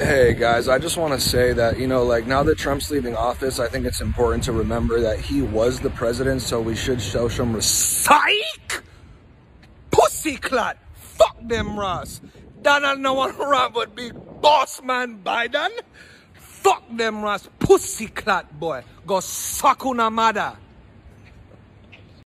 Hey guys, I just want to say that, you know, like now that Trump's leaving office, I think it's important to remember that he was the president, so we should show some respect. Pussy clot. Fuck them, Ross. Donald no one around would be boss man Biden. Fuck them, Ross. Pussy clot boy. Go suck on a mother.